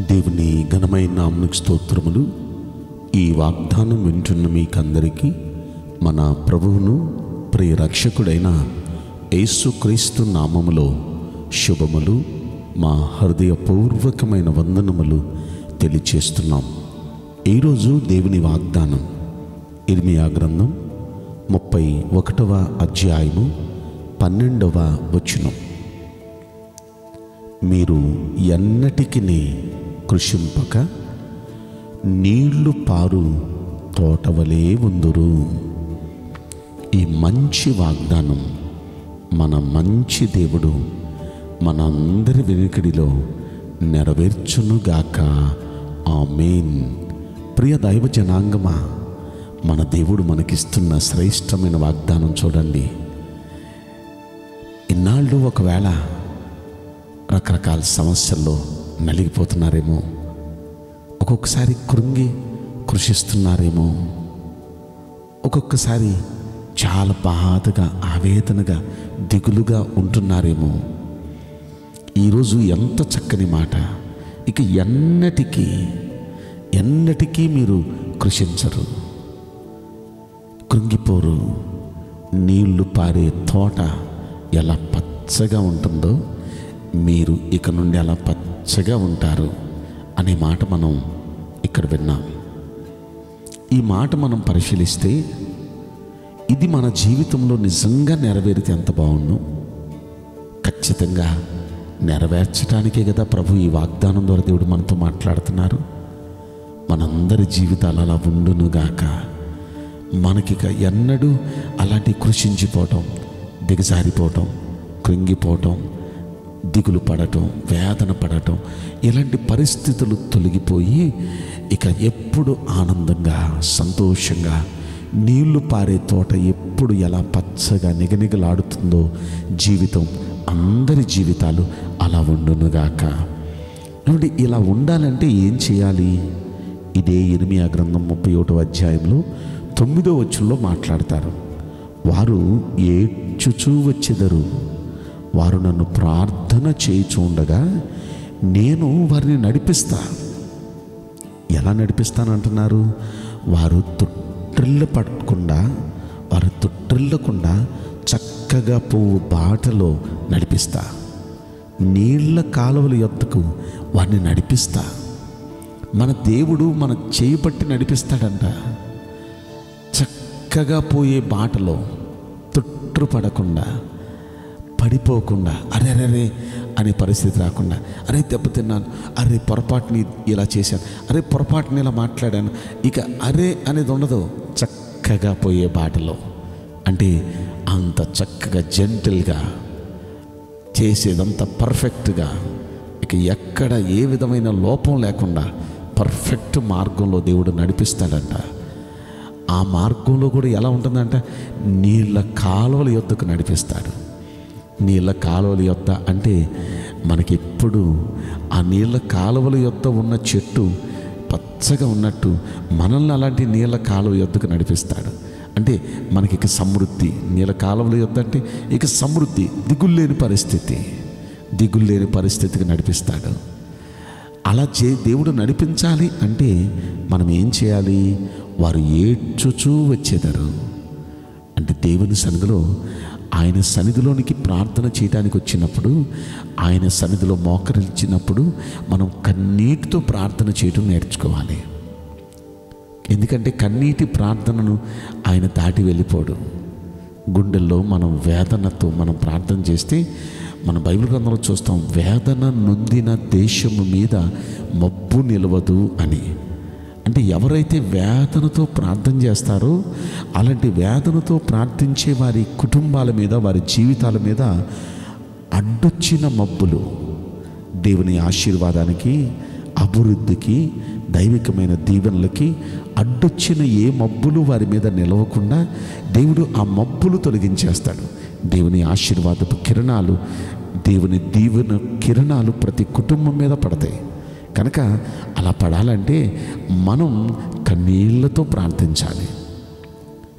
దేవుని ఘనమైన నామునికి స్తోత్రములు. ఈ వాగ్దానం వింటున్న మీకందరికీ మన ప్రభువును ప్రియ రక్షకుడైన యేసుక్రీస్తు నామములో శుభములు. మా హృదయపూర్వకమైన వందనములు తెలియచేస్తున్నాం. ఈరోజు దేవుని వాగ్దానం ఇర్మియా గ్రంథం ముప్పై ఒకటవ అధ్యాయము పన్నెండవ వచనం. మీరు ఎన్నటికి కృషింపక నీళ్ళు పారు తోటవలే ఉందురు. ఈ మంచి వాగ్దానం మన మంచి దేవుడు మన అందరి వెనుకడిలో నెరవేర్చునుగాక. ఆమెన్. ప్రియ దైవ జనాంగమా మన దేవుడు మనకిస్తున్న శ్రేష్టమైన వాగ్దానం చూడండి. ఇన్నాళ్ళు ఒకవేళ రకరకాల సమస్యల్లో నలిగిపోతున్నారేమో ఒక్కొక్కసారి కృంగి కృషిస్తున్నారేమో ఒక్కొక్కసారి చాలా బాధగా ఆవేదనగా దిగులుగా ఉంటున్నారేమో. ఈరోజు ఎంత చక్కని మాట. ఇక ఎన్నటికీ ఎన్నటికీ మీరు కృషించరు. కృంగిపోరు నీళ్ళు పారే తోట ఎలా పచ్చగా ఉంటుందో మీరు ఇక నుండి అలా పచ్చగా ఉంటారు అనే మాట మనం ఇక్కడ విన్నాం. ఈ మాట మనం పరిశీలిస్తే ఇది మన జీవితంలో నిజంగా నెరవేరితే ఎంత బాగుండు? ఖచ్చితంగా నెరవేర్చడానికే కదా ప్రభు ఈ వాగ్దానం ద్వారా దేవుడు మనతో మాట్లాడుతున్నారు. మనందరి జీవితాలు అలా ఉండునుగాక మనకిక ఎన్నడూ అలాంటి కృషించిపోవటం దిగజారిపోవటం కృంగిపోవటం దిగులు పడటం వేదన పడటం ఇలాంటి పరిస్థితులు తొలగిపోయి ఇక ఎప్పుడు ఆనందంగా సంతోషంగా నీళ్ళు పారే తోట ఎప్పుడు ఎలా పచ్చగా నిగనిగలాడుతుందో జీవితం అందరి జీవితాలు అలా ఉండునుగాక. కాబట్టి ఇలా ఉండాలంటే ఏం చేయాలి? ఇదే ఇర్మియా గ్రంథం ముప్పై ఒకటో అధ్యాయంలో తొమ్మిదో వచ్చుల్లో మాట్లాడతారు. వారు ఏడ్చుచూ వచ్చెదరు. వారు నన్ను ప్రార్థన చేయుచుండగా నేను వారిని నడిపిస్తా ఎలా నడిపిస్తానంటున్నారు? వారు తొట్టిల్లు పట్టకుండా వారు తొట్టిల్లకుండా చక్కగా పువ్వు బాటలో నడిపిస్తా. నీళ్ళ కాలువల యొద్దకు వారిని నడిపిస్తా. మన దేవుడు మన చేయి పట్టి నడిపిస్తాడంట. చక్కగా పోయే బాటలో తొట్టు పడకుండా పడిపోకుండా అరే అరే అరే అనే పరిస్థితి రాకుండా అరే దెబ్బతిన్నాను అరే పొరపాటుని ఇలా చేశాను అరే పొరపాటుని ఇలా మాట్లాడాను ఇక అరే అనేది ఉండదు చక్కగా పోయే బాటలో. అంటే అంత చక్కగా జెంటిల్గా చేసేదంతా పర్ఫెక్ట్గా ఇక ఎక్కడ ఏ విధమైన లోపం లేకుండా పర్ఫెక్ట్ మార్గంలో దేవుడు నడిపిస్తాడంట. ఆ మార్గంలో కూడా ఎలా ఉంటుందంట? నీళ్ళ కాలువల యొద్దకు నడిపిస్తాడు. నీళ్ళ కాలువల యొద్ద అంటే మనకెప్పుడు ఆ నీళ్ళ కాలువల యొద్ద ఉన్న చెట్టు పచ్చగా ఉన్నట్టు మనల్ని అలాంటి నీళ్ళ కాలువ యొద్దకు నడిపిస్తాడు. అంటే మనకి ఇక సమృద్ధి. నీళ్ళ కాలువల యొద్ద అంటే ఇక సమృద్ధి. దిగుల్లేని పరిస్థితి. దిగుల్లేని పరిస్థితికి నడిపిస్తాడు. అలా చే దేవుడు నడిపించాలి అంటే మనం ఏం చేయాలి? వారు ఏడ్చుచూ వచ్చేదారు. అంటే దేవుని సన్నిధిలో ఆయన సన్నిధిలోనికి ప్రార్థన చేయడానికి వచ్చినప్పుడు ఆయన సన్నిధిలో మోకరించినప్పుడు మనం కన్నీటితో ప్రార్థన చేయడం నేర్చుకోవాలి. ఎందుకంటే కన్నీటి ప్రార్థనను ఆయన దాటి వెళ్ళిపోడు. గుండెల్లో మనం వేదనతో మనం ప్రార్థన చేస్తే మన బైబిల్ గ్రంథంలో చూస్తాం వేదన నొందిన దేశము మీద మబ్బు నిలవదు అని. అంటే ఎవరైతే వేదనతో ప్రార్థన చేస్తారో అలాంటి వేదనతో ప్రార్థించే వారి కుటుంబాల మీద వారి జీవితాల మీద అడ్డొచ్చిన మబ్బులు. దేవుని ఆశీర్వాదానికి అభివృద్ధికి దైవికమైన దీవెనలకి అడ్డొచ్చిన ఏ మబ్బులు వారి మీద నిలవకుండా దేవుడు ఆ మబ్బులు తొలగించేస్తాడు. దేవుని ఆశీర్వాదపు కిరణాలు దేవుని దీవెన కిరణాలు ప్రతి కుటుంబం మీద పడతాయి. కనుక అలా పడాలంటే మనం కన్నీళ్ళతో ప్రార్థించాలి.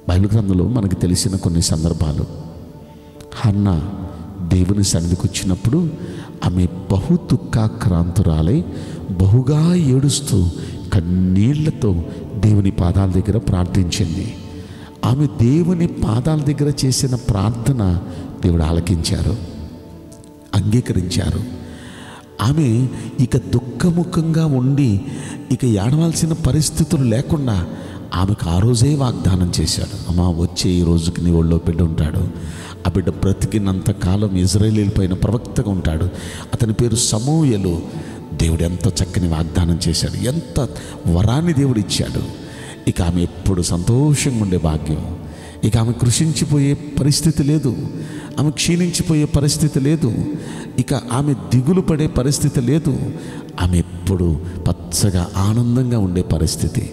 బైబిల్ గ్రంథంలో మనకు తెలిసిన కొన్ని సందర్భాలు. హన్న దేవుని సన్నిధికి వచ్చినప్పుడు ఆమె బహు దుఃఖాక్రాంతురాలై బహుగా ఏడుస్తూ కన్నీళ్ళతో దేవుని పాదాల దగ్గర ప్రార్థించింది. ఆమె దేవుని పాదాల దగ్గర చేసిన ప్రార్థన దేవుడు ఆలకించారు అంగీకరించారు. ఆమె ఇక దుఃఖముఖంగా ఉండి ఇక ఏడవలసిన పరిస్థితులు లేకుండా ఆమెకు ఆ రోజే వాగ్దానం చేశాడు. అమ్మా వచ్చే ఈ రోజుకి నీ ఒళ్ళో బిడ్డ ఉంటాడు. ఆ బిడ్డ బ్రతికినంత కాలం ఇజ్రాయేలీల పైన ప్రవక్తగా ఉంటాడు. అతని పేరు సమూయలు. దేవుడు ఎంత చక్కని వాగ్దానం చేశాడు. ఎంత వరాన్ని దేవుడు ఇచ్చాడు. ఇక ఆమె ఎప్పుడు సంతోషంగా ఉండే భాగ్యం. ఇక ఆమె కృషించిపోయే పరిస్థితి లేదు. ఆమె క్షీణించిపోయే పరిస్థితి లేదు. ఇక ఆమె దిగులు పడే పరిస్థితి లేదు. ఆమె ఎప్పుడు పచ్చగా ఆనందంగా ఉండే పరిస్థితి.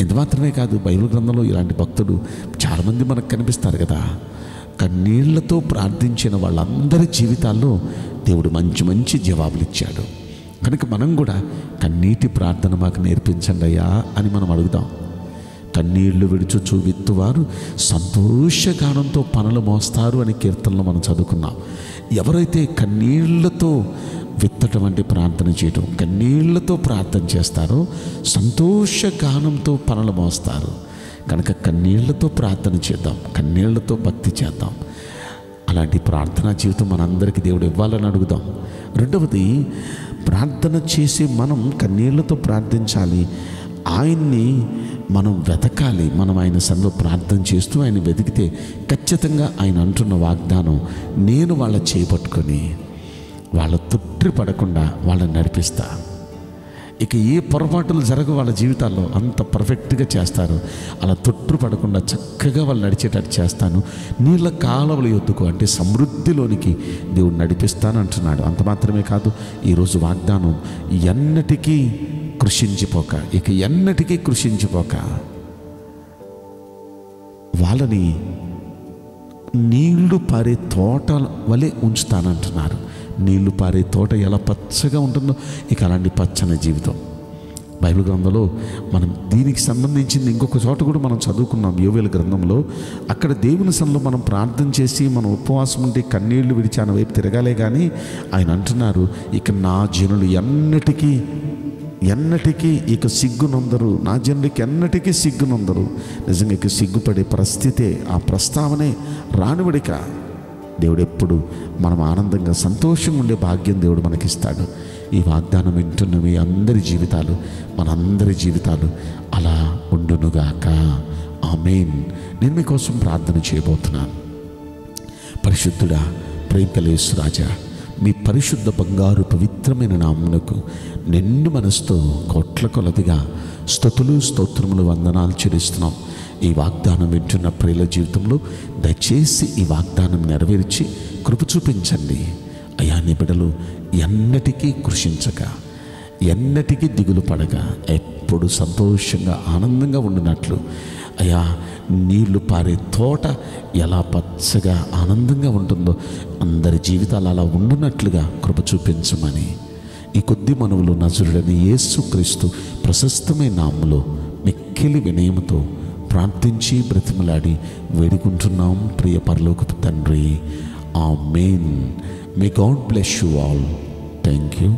ఇది మాత్రమే కాదు బైబిల్ గ్రంథంలో ఇలాంటి భక్తుడు చాలామంది మనకు కనిపిస్తారు కదా. కన్నీళ్ళతో ప్రార్థించిన వాళ్ళందరి జీవితాల్లో దేవుడు మంచి మంచి జవాబులు ఇచ్చాడు. కనుక మనం కూడా కన్నీటి ప్రార్థన మాకు నేర్పించండి అయ్యా అని మనం అడుగుదాం. కన్నీళ్ళు విడుచుచు విత్తువారు సంతోషగానంతో పనులు మోస్తారు అని కీర్తనలు మనం చదువుకున్నాం. ఎవరైతే కన్నీళ్ళతో విత్తటం అంటే ప్రార్థన చేయటం కన్నీళ్ళతో ప్రార్థన చేస్తారో సంతోషగానంతో పనులు మోస్తారు. కనుక కన్నీళ్ళతో ప్రార్థన చేద్దాం కన్నీళ్ళతో భక్తి చేద్దాం. అలాంటి ప్రార్థనా జీవితం మనందరికీ దేవుడు ఇవ్వాలని అడుగుదాం. రెండవది ప్రార్థన చేసి మనం కన్నీళ్ళతో ప్రార్థించాలి. ఆయన్ని మనం వెతకాలి. మనం ఆయన సందులో ప్రార్థన చేస్తూ ఆయన వెతికితే ఖచ్చితంగా ఆయన అంటున్న వాగ్దానం నేను వాళ్ళ చేపట్టుకొని వాళ్ళ తొట్టి పడకుండా వాళ్ళని నడిపిస్తా. ఇక ఏ పొరపాటులు జరగవు వాళ్ళ జీవితాల్లో. అంత పర్ఫెక్ట్గా చేస్తారు. అలా తొట్టు పడకుండా చక్కగా వాళ్ళు నడిచేటట్టు చేస్తాను. నీళ్ళ కాలవలు ఎత్తుకు అంటే సమృద్ధిలోనికి దేవుడు నడిపిస్తాను అంటున్నాడు. అంత మాత్రమే కాదు ఈరోజు వాగ్దానం ఎన్నటికీ కృషించిపోక ఇక ఎన్నటికీ కృషించిపోక వాళ్ళని నీళ్ళు పారే తోట వలె ఉంచుతానంటున్నారు. నీళ్ళు పారే తోట ఎలా పచ్చగా ఉంటుందో ఇక అలాంటి పచ్చని జీవితం. బైబిల్ గ్రంథంలో మనం దీనికి సంబంధించింది ఇంకొక చోట కూడా మనం చదువుకున్నాం యోవేల గ్రంథంలో. అక్కడ దేవుని సన్లో మనం ప్రార్థన చేసి మనం ఉపవాసం ఉంటే కన్నీళ్ళు విడిచి ఆయన వైపు తిరగాలే కానీ ఆయన అంటున్నారు ఇక నా జనులు ఎన్నటికీ ఎన్నటికీ ఇక సిగ్గునందరు నా జనులకి ఎన్నటికీ సిగ్గునందరు నిజంగా ఇక సిగ్గుపడే పరిస్థితే ఆ ప్రస్తావనే రానివడిక. దేవుడు ఎప్పుడు మనం ఆనందంగా సంతోషంగా ఉండే భాగ్యం దేవుడు మనకిస్తాడు. ఈ వాగ్దానం వింటున్న మీ అందరి జీవితాలు మనందరి జీవితాలు అలా ఉండునుగాక. ఆమెన్. నేను మీకోసం ప్రార్థన చేయబోతున్నాను. పరిశుద్ధుడా ప్రేమకలేసు రాజా మీ పరిశుద్ధ బంగారు పవిత్రమైన నామునకు నిండు మనసుతో కోట్ల కొలదిగా స్థుతులు స్తోత్రములు వందనాలు చెల్లిస్తున్నాం. ఈ వాగ్దానం వింటున్న ప్రియుల జీవితంలో దయచేసి ఈ వాగ్దానం నెరవేర్చి కృప చూపించండి. అయా నీ బిడలు ఎన్నటికీ కృషించక ఎన్నటికీ దిగులు పడగా ఎప్పుడు సంతోషంగా ఆనందంగా ఉండినట్లు అయ్యా నీళ్ళు పారే తోట ఎలా పచ్చగా ఆనందంగా ఉంటుందో అందరి జీవితాలు అలా ఉండునట్లుగా కృప చూపించమని. ఈ కొద్ది మనవులు నజరుడని యేసుక్రీస్తు ప్రశస్తమైన నామములో మిక్కిలి వినయముతో ప్రార్థించి బ్రతిమలాడి వేడుకుంటున్నాం ప్రియ పరలోకపు తండ్రి. Amen may God bless you all thank you